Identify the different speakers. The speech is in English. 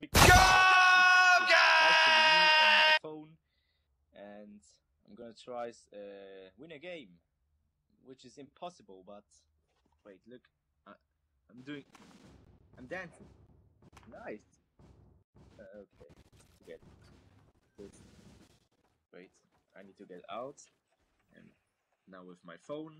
Speaker 1: because
Speaker 2: Go,
Speaker 1: it's my phone, and I'm gonna try uh, win a game, which is impossible. But wait, look, I'm doing, I'm dancing. Nice. Uh, okay, get this. Wait, I need to get out, and now with my phone,